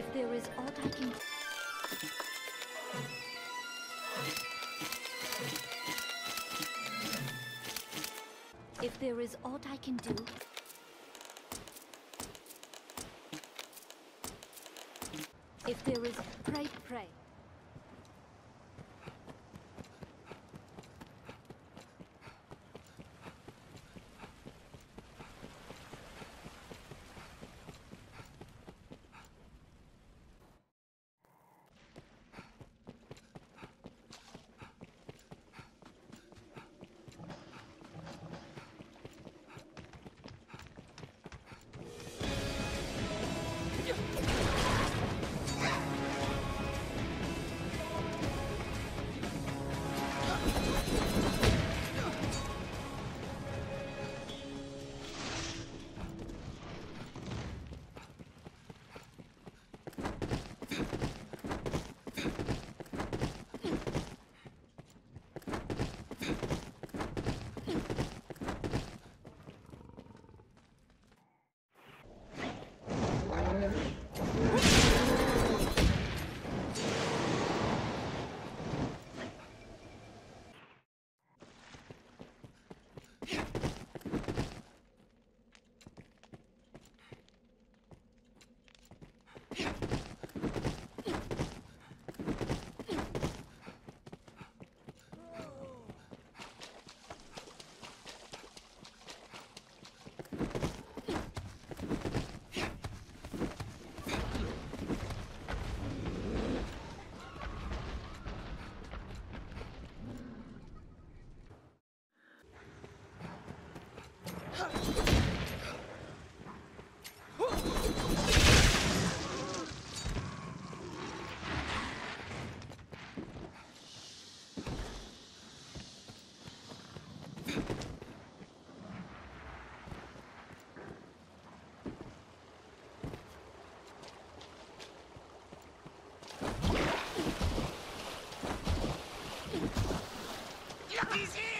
If there is aught I can... If there is aught I can do... If there is... Pray, pray. He's here!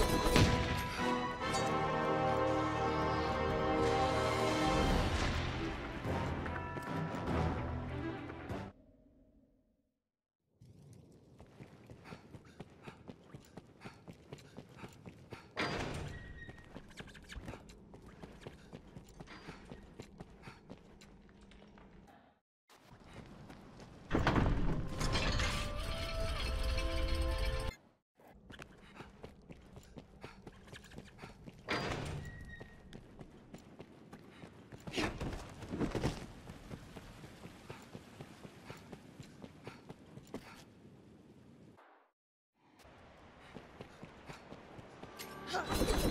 Huh.